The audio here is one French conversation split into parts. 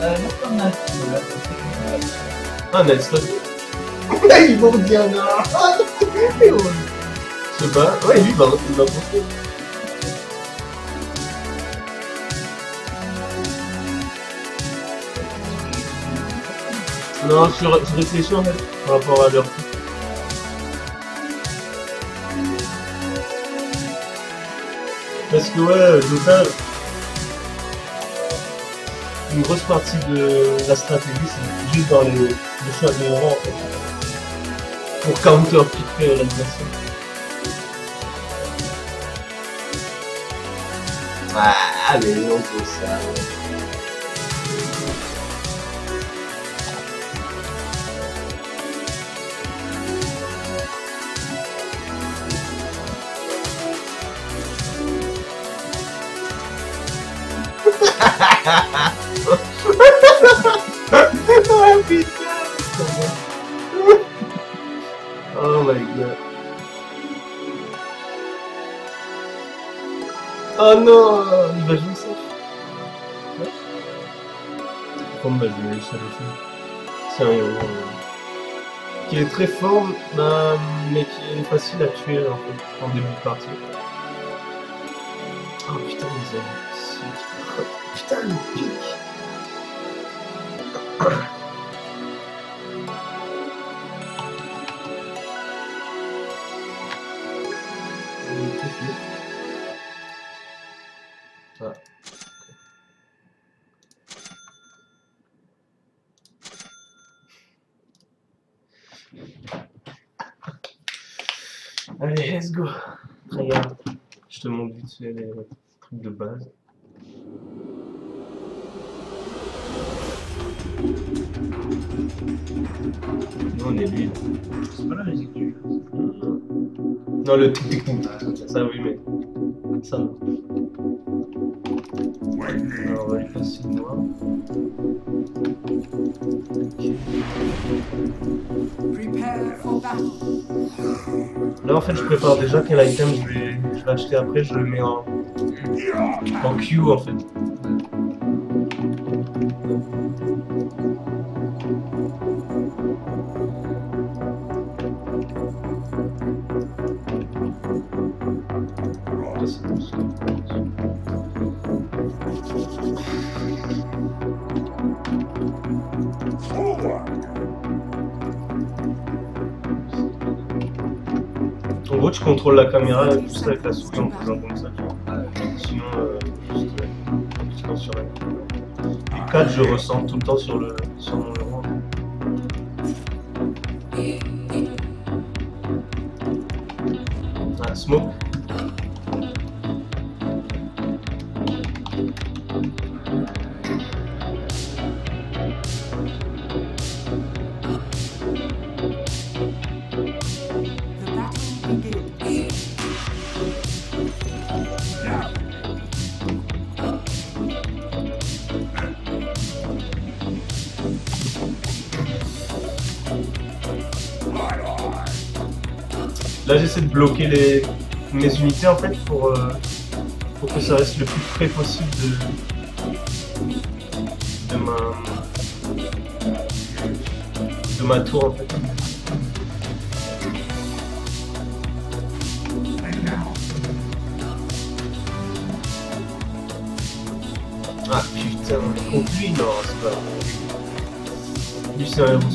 Non, pas mal. Voilà. Ah, Nelson. Ils vont dire non. Je sais pas. Ouais, lui, il va il va. Non, je, je réfléchis en fait par rapport à leur Parce que ouais, Dota, une grosse partie de la stratégie, c'est juste dans les, les choix de en fait. Pour counter-picker l'adversaire. Ah, mais non, c'est ça. Non Il va jouer ça Ouais. Comme va jouer ça héros. euh, Qui est très fort, bah, mais qui est facile à tuer en fait, en début de partie. Oh putain, ils ont... Putain, le pic fait les trucs de base. Nous, on est lui. C'est pas la musique du jeu. Non, le tic tic tic. Ça, oui, mais. Ça, non. Alors, on va lui passer le noir. Prepare for battle. Là, en fait, je prépare déjà quel item je vais, acheter après. Je le mets en, en queue, en fait. Tu contrôles la caméra juste avec la souris en faisant comme ça. Sinon, euh, juste euh, sur la. Et 4, je ressens tout le temps sur, le, sur mon De bloquer les, mes unités en fait pour, euh, pour que ça reste le plus près possible de, de ma de ma tour en fait. Ah putain, contre lui non, c'est pas. Lui c'est un héros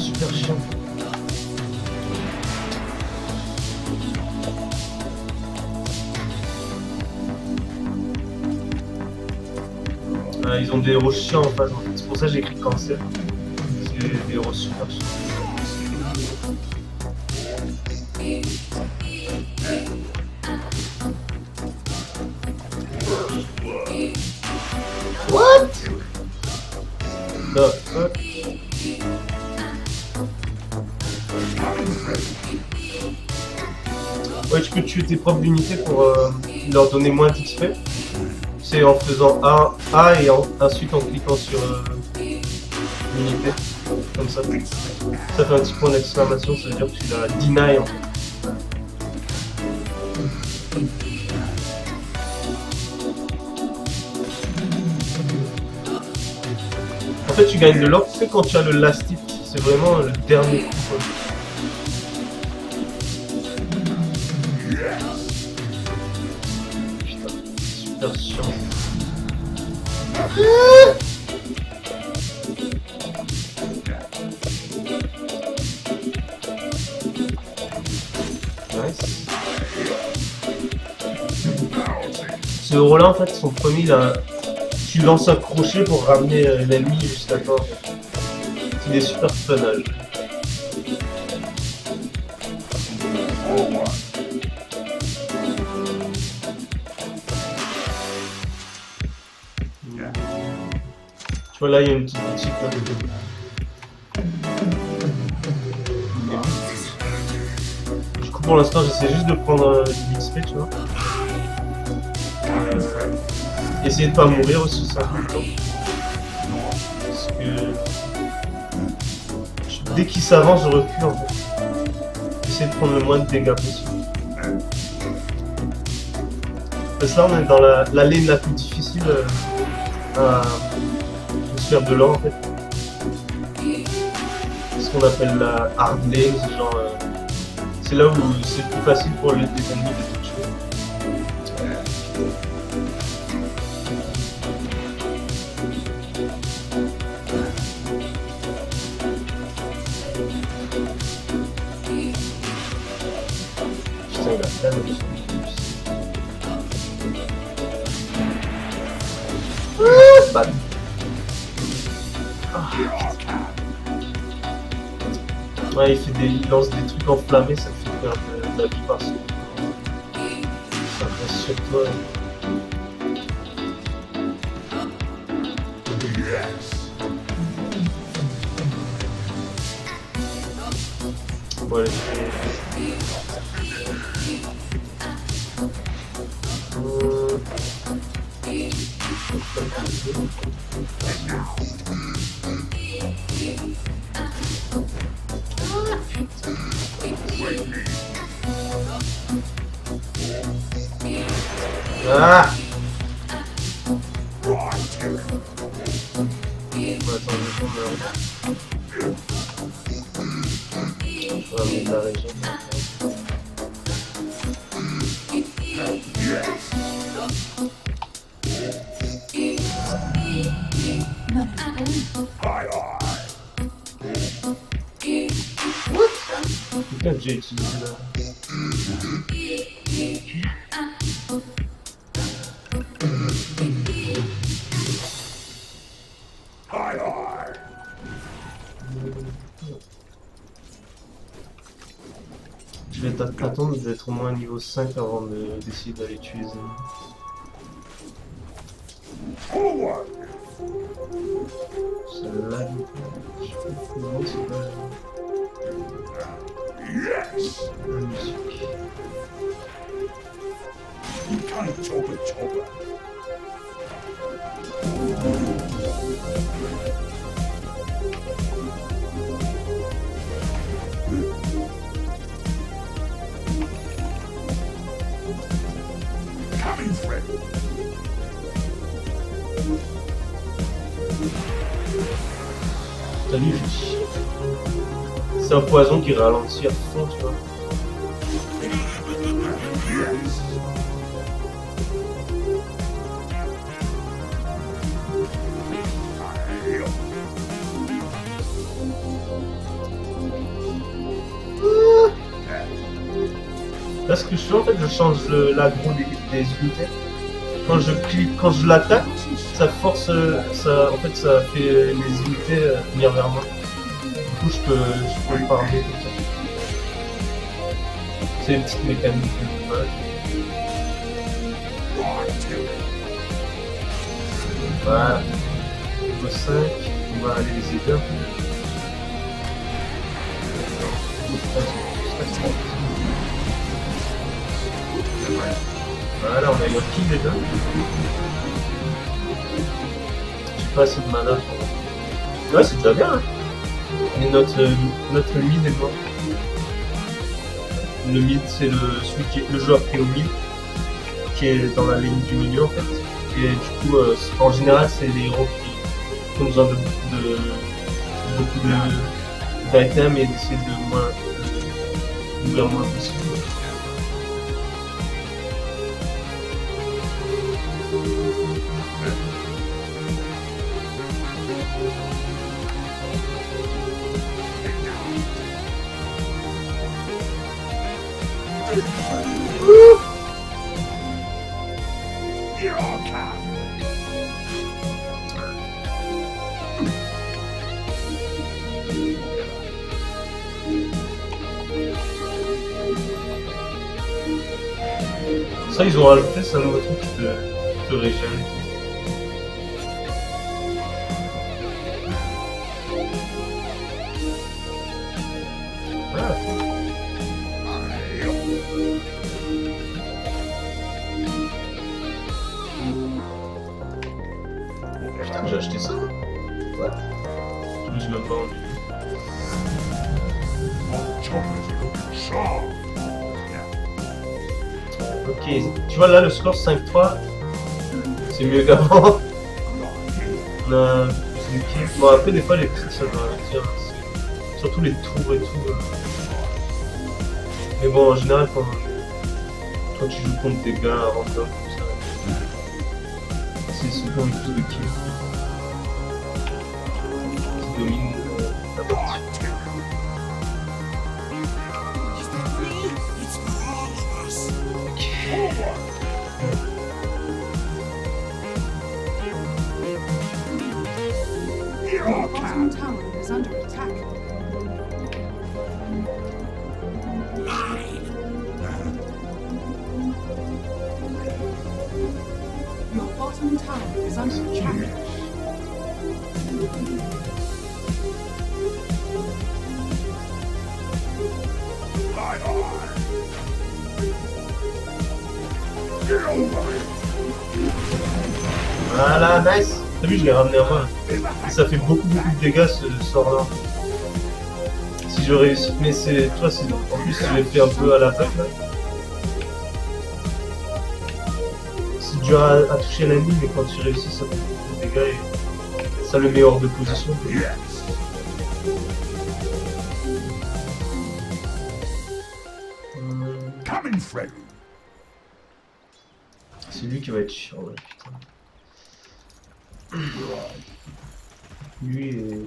Des héros chiants en face, en fait. c'est pour ça que j'ai écrit cancer. C'est des héros super chiants. What? The fuck Ouais, tu peux tuer tes propres unités pour euh, leur donner moins d'XP c'est en faisant A, A et en, ensuite en cliquant sur euh, l'unité. Comme ça. Ça fait un petit point d'exclamation, ça veut dire que tu la deny en fait. En fait, tu gagnes de l'or que quand tu as le last hit. C'est vraiment le dernier coup. En fait, son premier, a... tu lances un crochet pour ramener euh, l'ennemi juste à toi. en fait. Il est super jouer. Tu vois là, il y a une petite boutique là. Du coup, pour l'instant, j'essaie juste de prendre euh, du XP, tu vois. Essayer de pas mourir aussi, important. Parce que dès qu'il s'avance, je recule en fait. J'essaie de prendre le moins de dégâts possible. Parce que on est dans la, la lane la plus difficile euh, à se faire de l'or en fait. C'est ce qu'on appelle la hard lane, c'est genre. euh, c'est là où c'est plus facile pour les, ennemis lance des trucs enflammés, ça fait perdre de la vie par attends, je vais prendre On va t'attendre d'être au moins niveau 5 avant de- d'essayer d'aller tuer les ennemis. Un peu. Je sais pas comment c'est pas... La musique. Chier. C'est un poison qui ralentit à fond, tu vois. Là, ce que je fais, en fait, je change l'aggro des, des unités. Quand je clique, quand je l'attaque, ça force, ça, en fait, ça fait les unités euh, venir vers moi. Du coup, je peux, je peux le farmer comme ça. C'est une petite mécanique. Voilà. Voilà. Niveau 5, on va aller les aider Voilà, on a eu un kill déjà. J'ai pas assez de mana pour... Ouais, c'est déjà bien. Hein. Mais notre, euh, notre mid est mort. Le mid, c'est le, celui qui est, le joueur qui est au mid, qui est dans la ligne du milieu en fait. Et du coup, euh, en général, c'est les héros qui, qui ont besoin de, beaucoup d'items et d'essayer de moins de moins possible. Ça, ils ont rajouté, c'est un nouveau truc qui te régène. Là le score 5-3, c'est mieux qu'avant. Kills. Bon après des fois les crits ça doit dire, c'est- surtout les tours et tout. euh. Mais bon en général quand, quand tu joues contre des gars random comme ça, c'est souvent les plus de. under attack. Mine! Your bottom tower is under attack. My arm! Get over it! Voila, nice! T'as vu, je l'ai ramené à moi. Et ça fait beaucoup, beaucoup de dégâts ce sort-là. Si je réussis. Mais c'est. Toi, c'est. En plus, je l'ai fait un peu à l'aveugle. là. C'est dur à, à toucher l'ennemi, mais quand tu réussis, ça fait beaucoup de dégâts et ça le met hors de position. C'est lui qui va être chiant, ouais, putain. Lui et.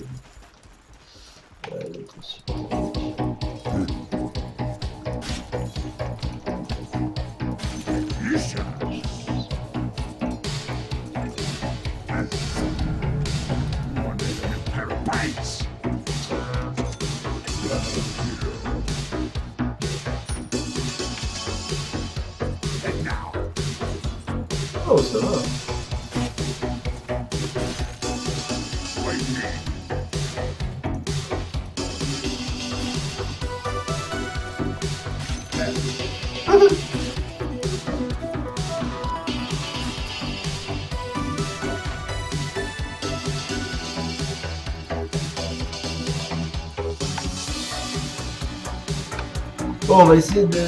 Bon, on va essayer de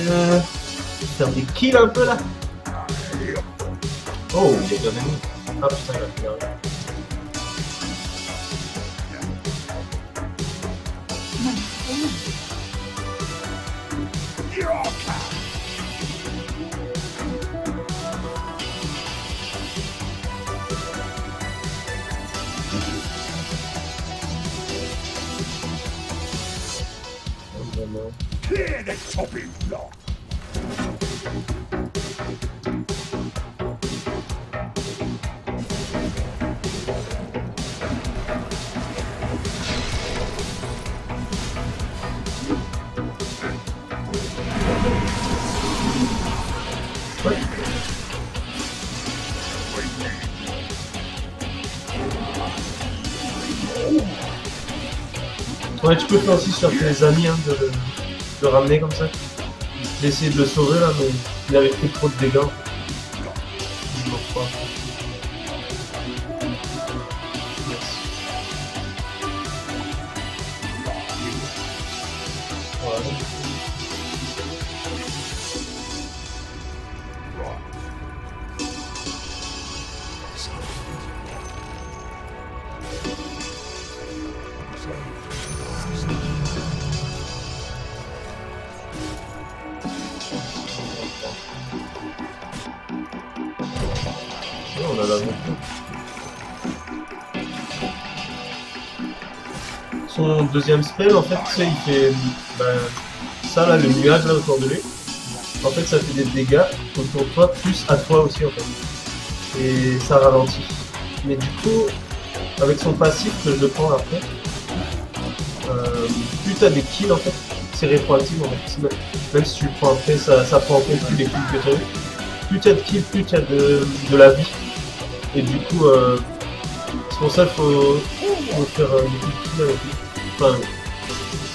faire des kills un peu là. Oh, il est bien aimé. Ah putain, il Clear the chopping block. Ouais, tu peux faire aussi sur tes amis hein, de ramener comme ça. J'ai essayé de le sauver là, mais il avait pris trop de dégâts. Son deuxième spell, en fait, sais, il fait ben, ça là, le nuage là autour de lui. En fait, ça fait des dégâts autour de toi, plus à toi aussi en fait. Et ça ralentit. Mais du coup, avec son passif que je prends après, euh, plus t'as des kills en fait, c'est rétroactif en fait. Même- si tu prends après, ça, ça prend en compte tous les kills que tu as eu. Plus t'as de kills, plus tu as de, de la vie. Et du coup, euh, c'est pour ça qu'il faut, faut faire euh, des kills avec. Enfin,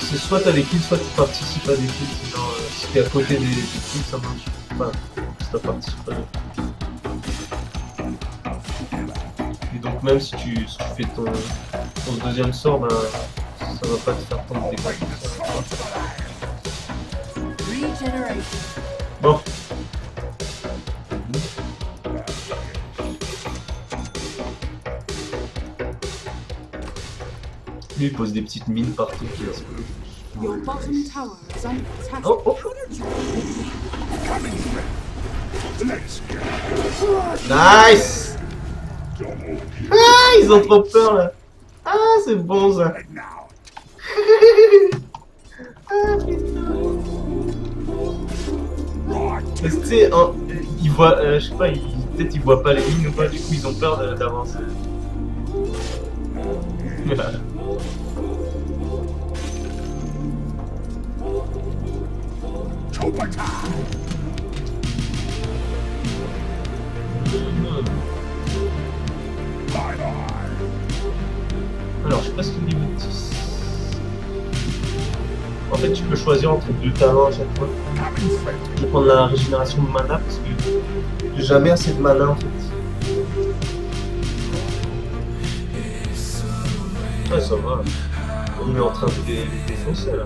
c'est soit t'as des kills, soit tu participes à des kills. Sinon, euh, si t'es à côté des, des kills, ça marche. Enfin, si t'as participé à des kills. Et donc, même si tu, si tu fais ton, ton deuxième sort, ben, ça va pas te faire tant de dégâts. Regeneration. Bon. Lui, il pose des petites mines partout. qui. Oh, oh. Nice. Ah, ils ont trop peur là. Ah, c'est bon ça. Ah, putain. Parce que tu sais, ils voient, euh, je sais pas, peut-être ils voient pas les lignes ou pas, du coup ils ont peur d'avancer. Alors, je sais pas si c'est niveau 10. En fait, tu peux choisir entre deux talents à chaque fois. Je vais prendre la régénération de mana parce que jamais assez de mana en fait. Ouais, ça va. On est en train de dé- défoncer là.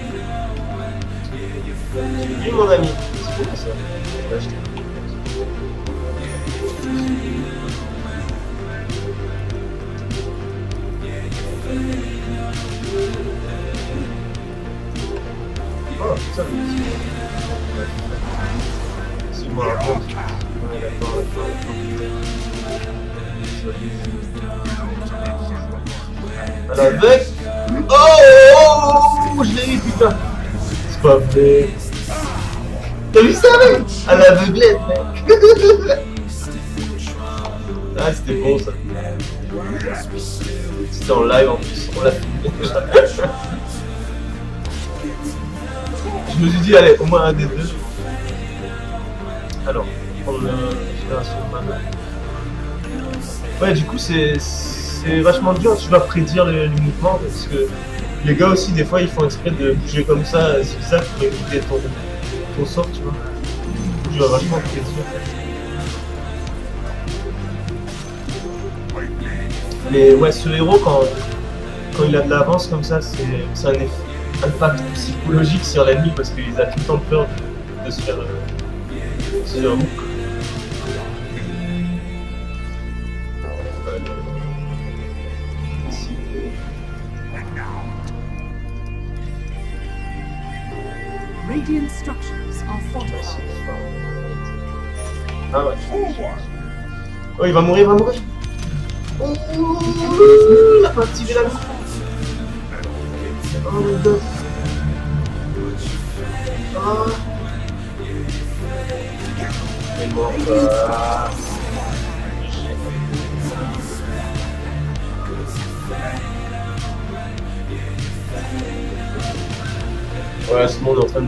Oui, mon ami. C'est bon ça. Je vais acheter. Oh, mais c'est- moi un peu. Ouais, d'accord, d'accord, d'accord. À l'aveugle Oh, oh, oh, Je l'ai eu, putain C'est pas vrai T'as vu ça, mec À l'aveuglette, mec Ah, c'était bon, ça. C'était en live, en plus. On l'a filmé. Je me suis dit, allez, au moins un des deux. Alors, prendre génération de mana. Ouais, du coup, c'est vachement dur. Tu vas prédire les, mouvements parce que les gars aussi, des fois, ils font exprès de bouger comme ça, zigzag pour éviter ton, ton sort, tu vois. Tu vas vachement prédire. Mais ouais, ce héros, quand, quand il a de l'avance comme ça, c'est un impact psychologique sur l'ennemi parce qu'il a tout le temps peur de, de se faire. euh, se faire Oh, il va mourir, il va mourir. Oh, il a pas activé la Oh. Ah. Ouais, ce monde est en train de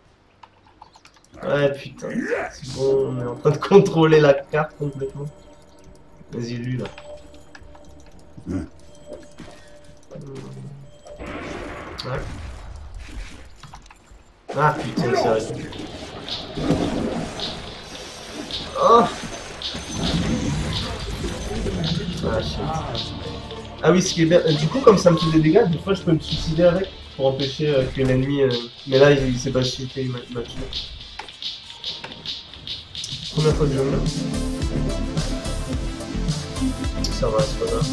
Ouais putain. C'est bon, on est en train de contrôler la carte complètement. Vas-y lui là. Ouais. Ah putain, sérieux. Oh Ah shit. Ah oui, ce qui est bien. euh, Du coup, comme ça me fait des dégâts, des fois je peux me suicider avec pour empêcher euh, que l'ennemi. euh, Mais là, il, il s'est pas cheaté, il m'a tué. De fois de jeu là Ça va, c'est pas grave.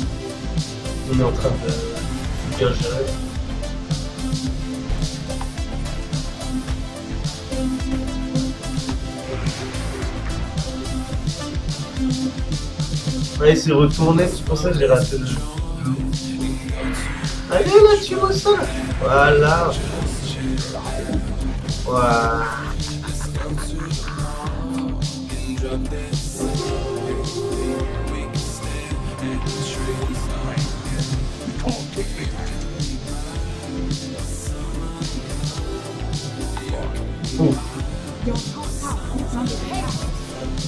On est en train de bien gérer. Ouais, il s'est retourné, c'est pour ça que j'ai raté le. Allez là, tu vois ça Voilà. Voilà.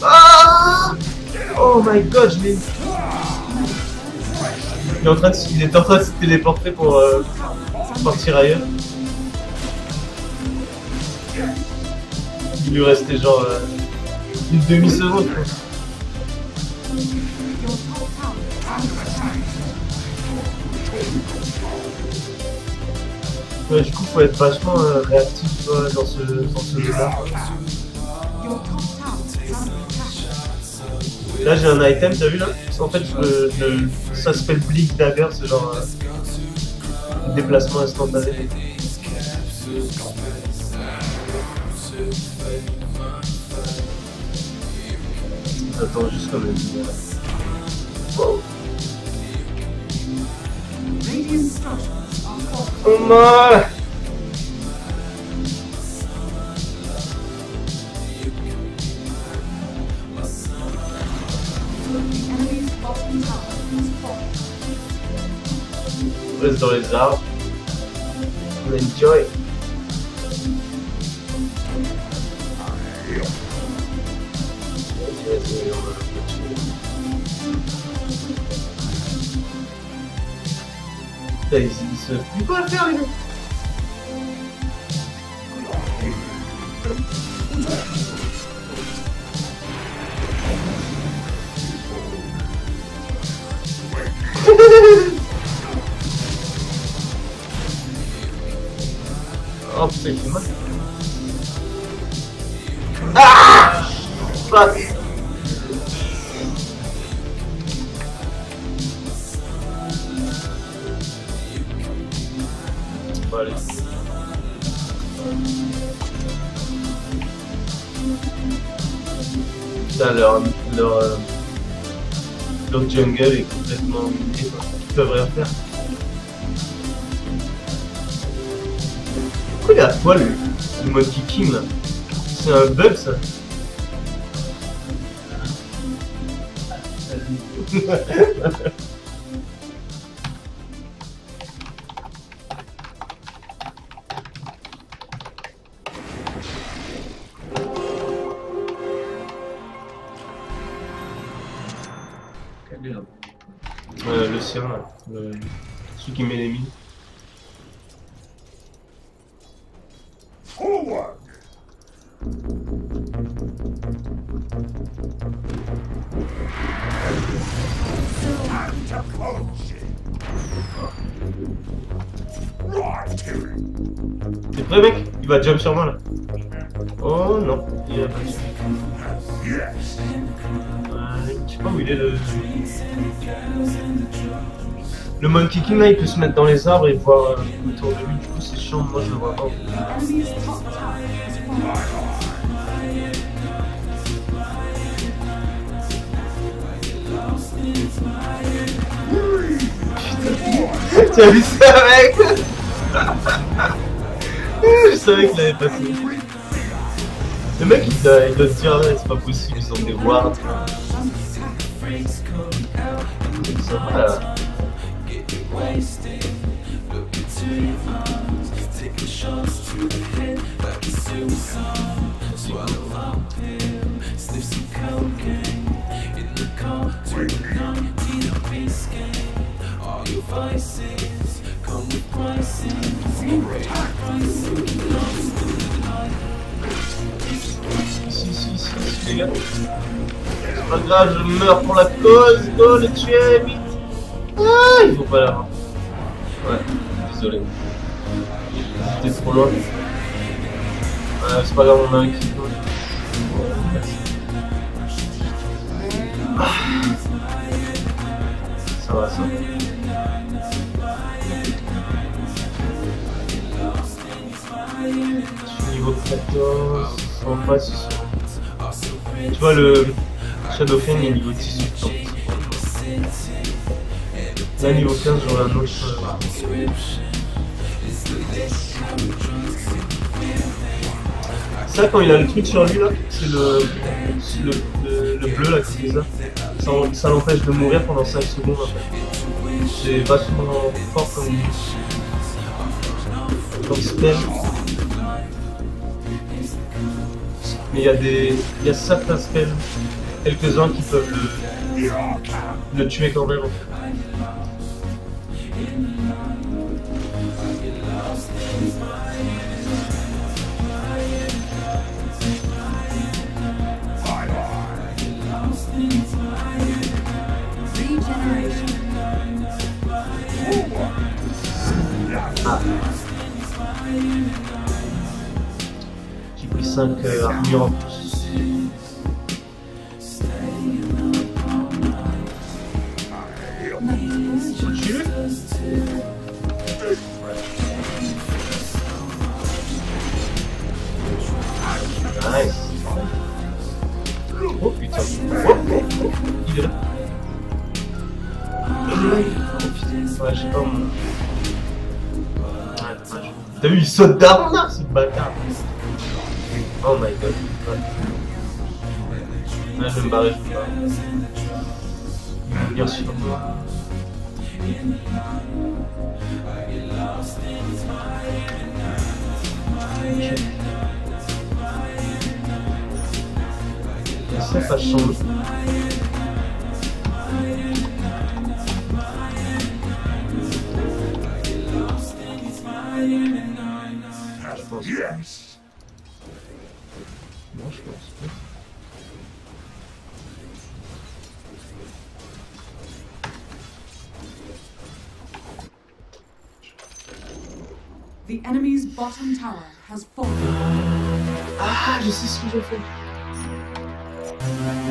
Ah Oh my god, je l'ai. Il est en train de, se téléporter pour euh, partir ailleurs. Il lui restait genre euh, une demi-seconde. attack. Ouais, du coup, faut être vachement euh, réactif quoi, dans ce, dans ce attack. Là, j'ai un item, t'as vu là? En fait, je, je- ça s'appelle Blink Dagger, genre euh, déplacement instantané. Fallen. On reste dans les arbres. On enjoy. Putain, il, il se... Quoi faire, lui Oh putain, il fait mal. Jungle est complètement miné. Ils peuvent rien faire. Pourquoi il est à poil, Le Monkey King, là? C'est un bug, ça Euh, le sien, là. Le... Celui qui met les mines. forward! T'es prêt, mec? Il va jump sur moi, là. Oh, non. Il a pas je sais pas où il est, le... Le Monkey King, là, il peut se mettre dans les arbres et voir euh, autour de lui. Du coup, c'est chiant. Moi, je le vois pas. The enemy's top tower has fallen. Tu as vu ça, mec? Je savais qu'il avait passé. Le mec il doit, il doit se dire ouais, c'est pas possible, ils ont des wards. Ça va là. Si, si, si, si, les gars. C'est pas grave, je meurs pour la cause, go le tuer, vite. Il faut pas. Ouais, désolé. J'étais trop loin. Ouais, c'est pas grave, on a un. Ah. Ça va, ça. Niveau 14. En face, Tu vois, le Shadowfen il est niveau 18. donc. Là, niveau 15, j'aurai un autre. Ça, quand il a le truc sur lui, là, c'est le, le, le, le bleu là qui fait ça. Ça, l'empêche de mourir pendant 5 secondes fait. C'est vachement fort comme, comme spell. Mais il y a des. Il y a certains spells, quelques-uns qui peuvent le, le tuer quand même en fait. J'ai pris 5 euh, armures en plus. T'as vu, il saute d'arbre là, ce bâtard. Oh my god. Là, je vais me barrer, je vais me barrer. Il va venir sur moi. Ok. Et ça, ça change. Je. Yes. Non, je pense pas. The enemy's bottom tower has fallen. Ah, je sais ce que j'ai fait.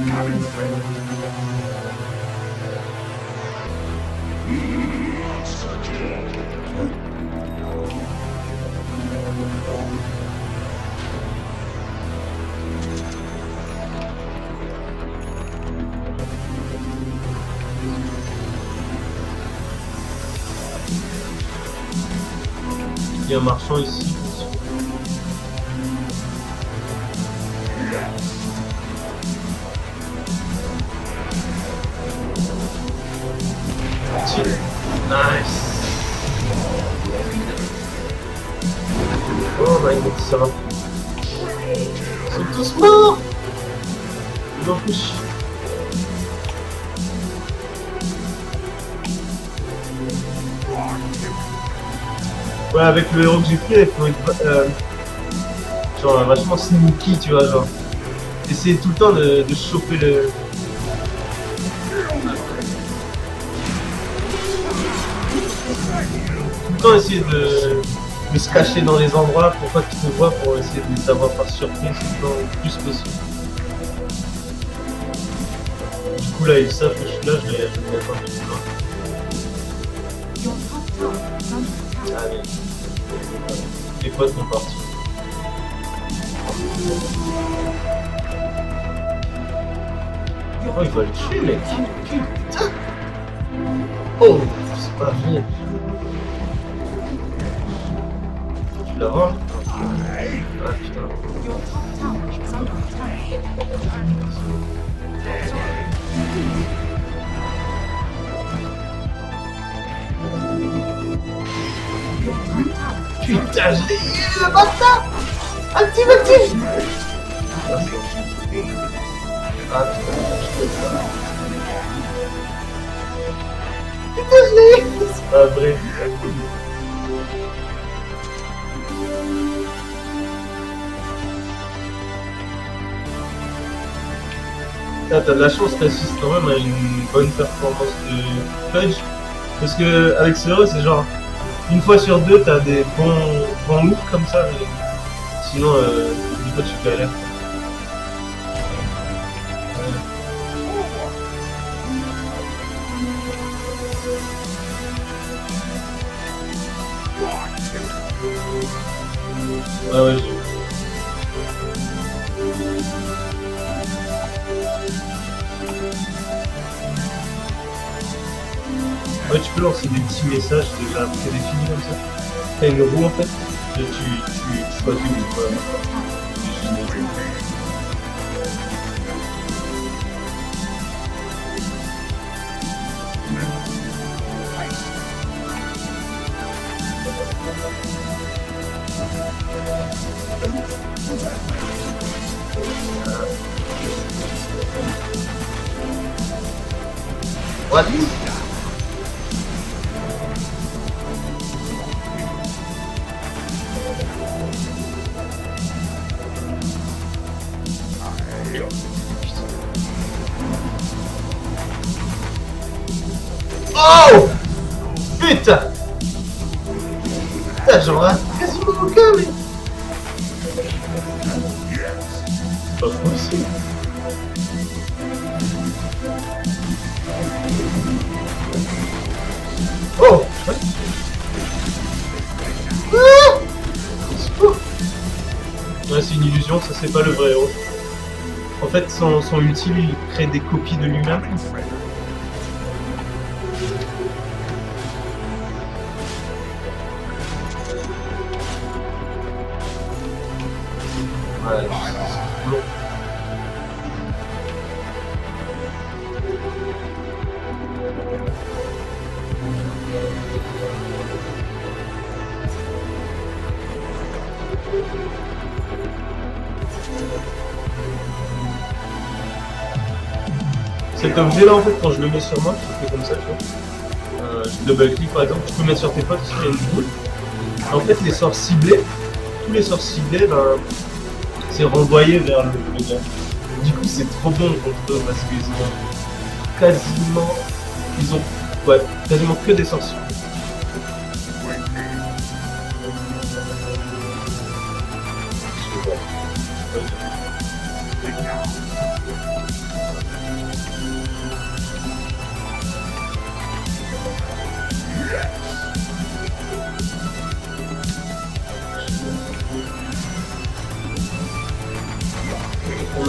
Il y a un marchand ici. Chill. Nice. Oh my god, ça va. Ils sont tous morts Ils chier. Ouais, avec le héros que j'ai pris, il faut être euh, genre vachement sneaky, tu vois, genre. Essayer tout le temps de, de choper le. Tout le temps essayer de, de se cacher dans les endroits pour pas qu'ils te voient, pour essayer de les avoir par surprise le plus possible. Du coup, là, ils savent que je suis là, je vais je vais attendre tout le temps. Your top tower is under attack. Allez. Les potes sont partis. Oh, il va le tuer, mec. Oh, c'est pas vrai. là-bas. Ah putain. Putain, je l'ai eu, le bâtard Active, active Ah putain, je l'ai eu je Ah, t'as de la chance, t'assistes quand même à une bonne performance de Fudge. Parce que avec héros, c'est genre une fois sur deux, t'as des bons, bons moves comme ça, mais sinon, euh, du coup, tu galères. Ouais, ouais, j'ai peux lancer des petits messages déjà prédéfinis comme ça. T'as une roue en fait, et tu, tu choisis une fois. What? Putain Putain, j'en rate quasiment aucun, mais... Pas possible. Oh. Ah. Ouais, c'est une illusion, ça c'est pas le vrai héros. En fait, son, son utile, il crée des copies de lui-même. Objet là en fait quand je le mets sur moi, je fais comme ça tu vois. Euh, double clic par exemple, tu peux mettre sur tes potes il y a une boule. En fait les sorts ciblés, tous les sorts ciblés, ben, c'est renvoyé vers le, le gars. Du coup c'est trop bon contre eux parce qu'ils ont quasiment. Ils ont ouais, quasiment que des sorts ciblés. On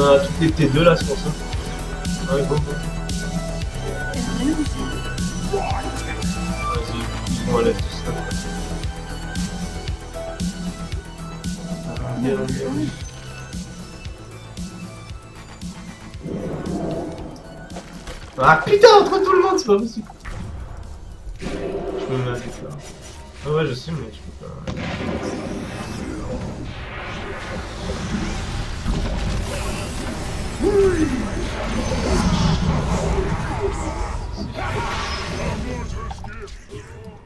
a toutes les T2 là, c'est pour ça. Ouais, bon. Vas-y, ils vont aller tout ça. Ah putain, entre tout le monde, c'est pas possible. Ah ouais, je sais, mais je peux pas.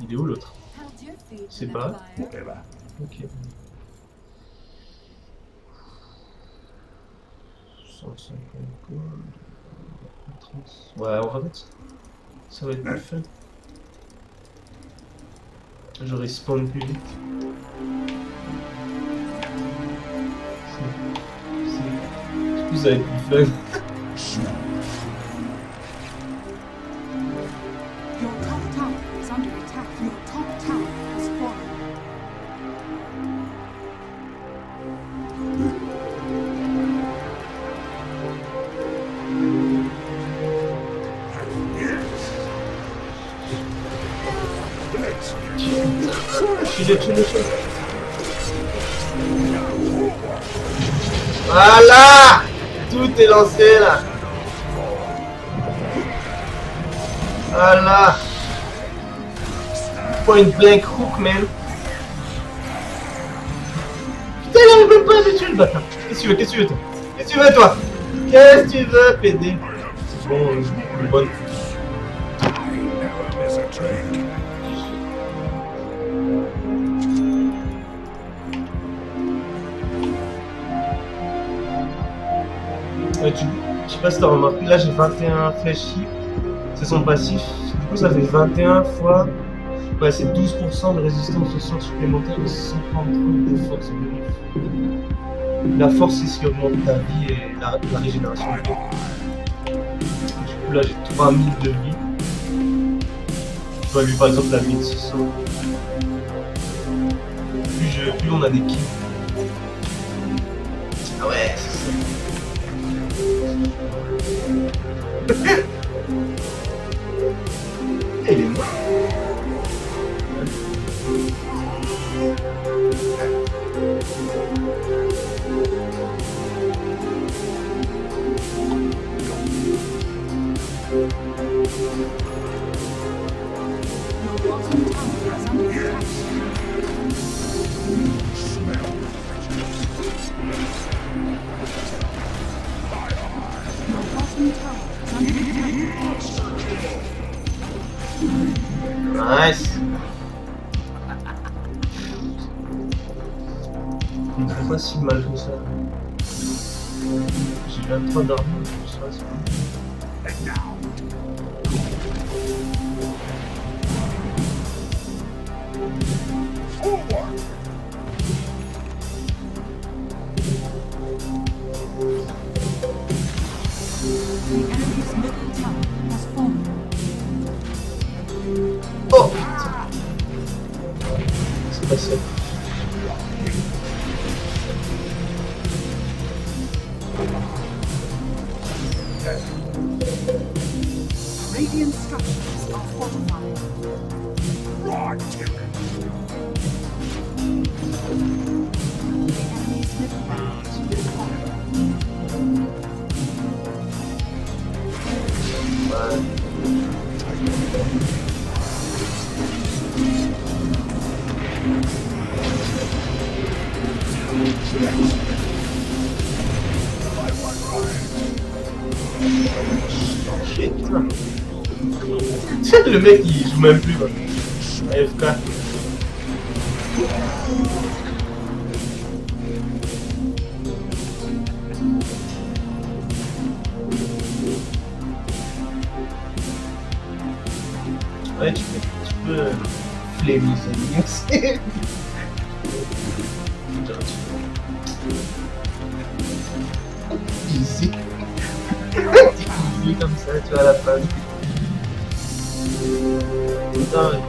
Il est où l'autre? C'est pas. Ok. 150 gold. 30. Ouais, on va mettre ça. Ça va être plus fun. Je respawn plus vite. C'est- Du coup, ça être fun. Voilà! Tout est lancé là. Voilà. Point blank hook man. Putain, il arrive même pas à me tuer le bâtard. Qu'est-ce que tu veux Qu'est-ce que tu veux toi? Qu'est-ce que tu veux toi? Qu'est-ce que tu veux, PD bon, une bonne. Là j'ai 21 flèches hip, c'est son passif. Du coup, ça fait 21 fois. Ouais, c'est 12% de résistance au sort supplémentaire et 133 de force. La force, c'est ce qui augmente ta vie et la, régénération. Du coup, là j'ai 3000 de vie. Tu vois, lui par exemple, la 1600. Plus, je, plus on a des kills. Il est Sais, le mec il joue même plus. AFK. Ouais, tu peux, tu peux euh, flémiser. comme ça, tu vois la fin. Putain,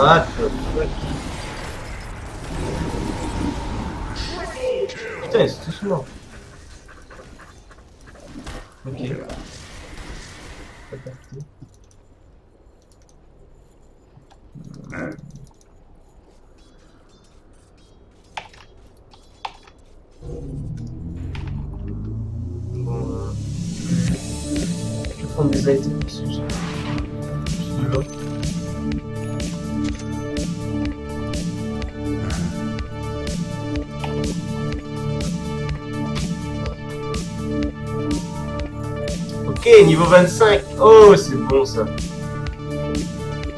What the fuck Putain, sont tous morts. Ok. Pas capté. Bon, euh... Je vais prendre des items Ok, niveau 25. Oh, c'est bon ça.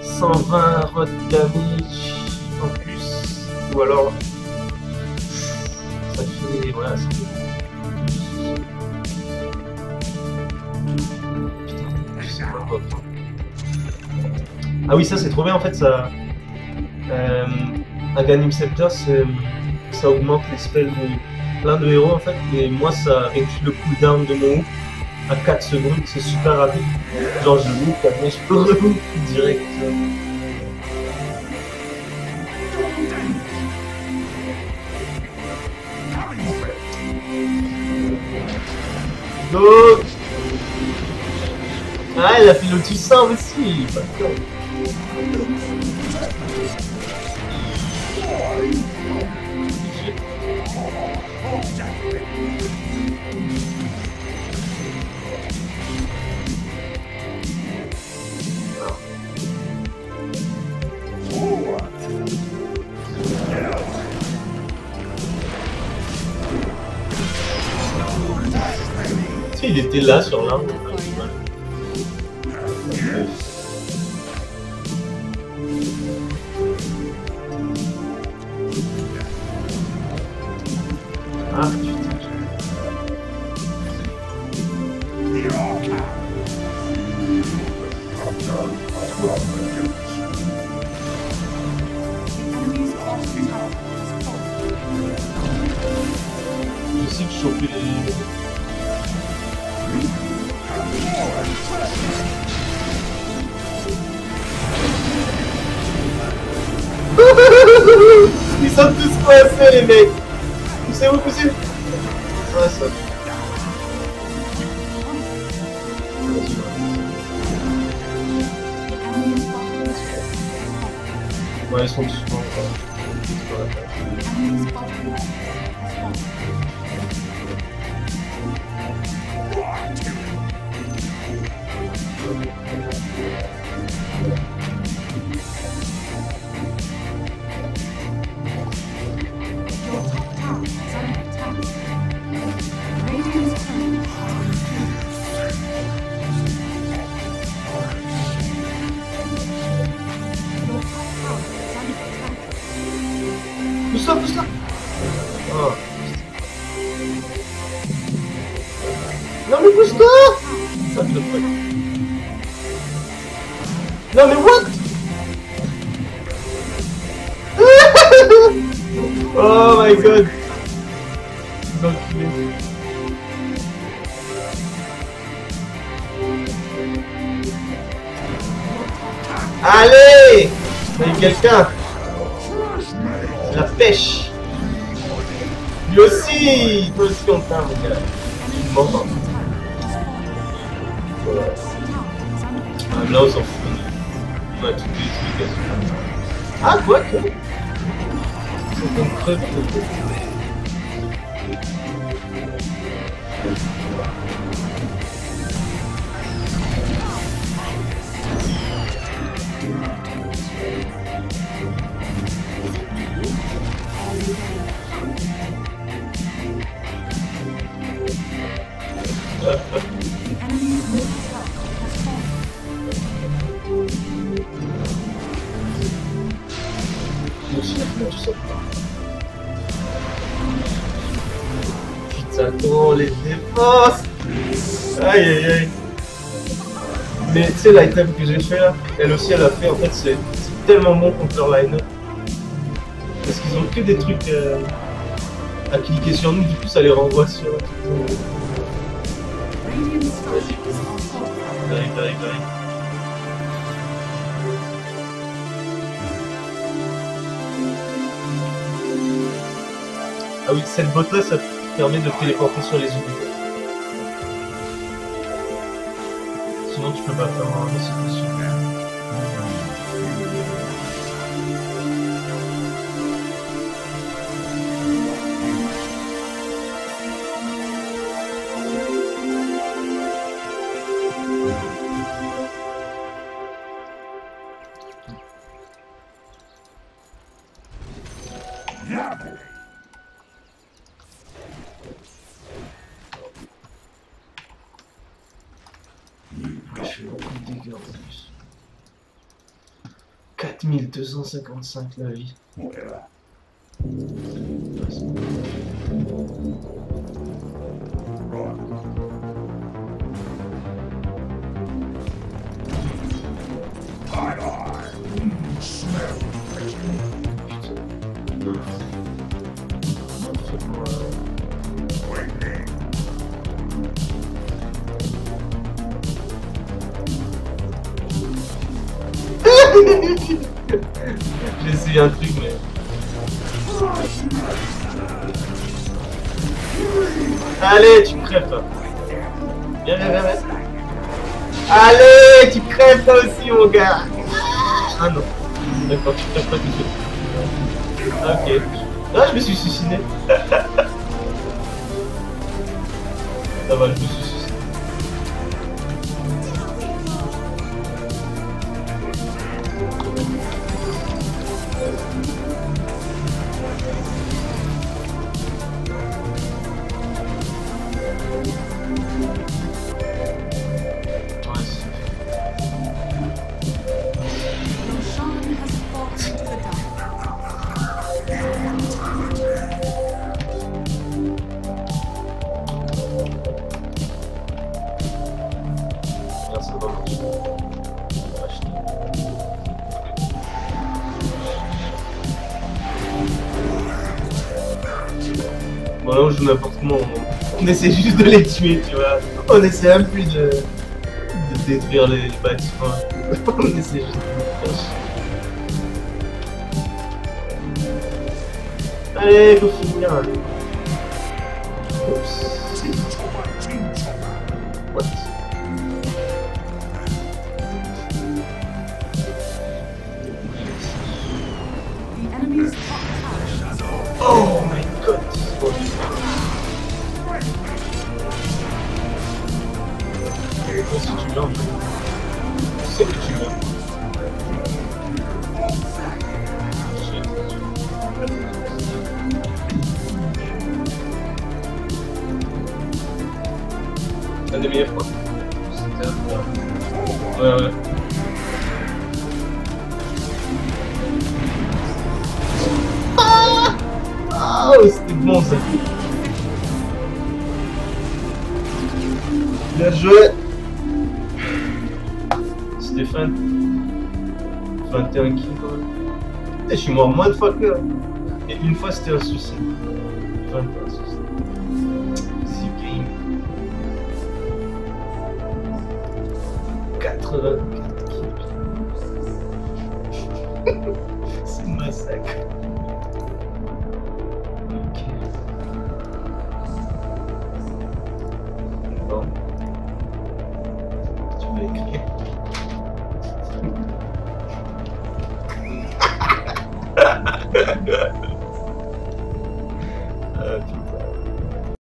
120 rod damage en plus. Ou alors. Ça fait. Voilà, c'est bon. Ah oui, ça c'est trop bien en fait. Ça. Euh, Aghanim Scepter, ça augmente les spells de plein de héros en fait. Mais moi ça réduit le cooldown de mon à 4 secondes. C'est super rapide. Genre, je hook, après je peux direct. Ah, il a fait le Toussaint aussi pas était là sur l'arbre. God Ils ont tué. Allez Il y a eu quelqu'un La pêche Lui aussi Toi aussi on t'a mon gars Il Voilà. Ah, là on s'en fout. On a tout détruit quasiment. Ah quoi que C'est une creux Enemy's on les défonce Aïe aïe aïe. Mais tu sais, l'item que j'ai fait là, elle aussi elle a fait, en fait c'est tellement bon contre leur line-up. Parce qu'ils ont que des trucs euh, à cliquer sur nous, du coup ça les renvoie sur... Are Ah oui, cette botte là, ça permet de téléporter sur les unités. Sinon tu peux pas faire un c'est 255 Levis. Okay, là. Hehehehe J'ai essayé un truc, mais. Allez, tu crèves, toi. Viens, viens, viens, viens. Allez, tu crèves, toi aussi, mon gars. Ah non. D'accord, tu crèves pas tout seul. Ok. Ah, je me suis suicidé. Ça va, je me suis On... essaie juste de les tuer, tu vois. On essaie même plus de, de détruire les, bâtiments. on essaie juste de les faire. Allez, faut finir. allez. What? Je suis mort moins de fois. Et une fois c'était un suicide. 21 suicides.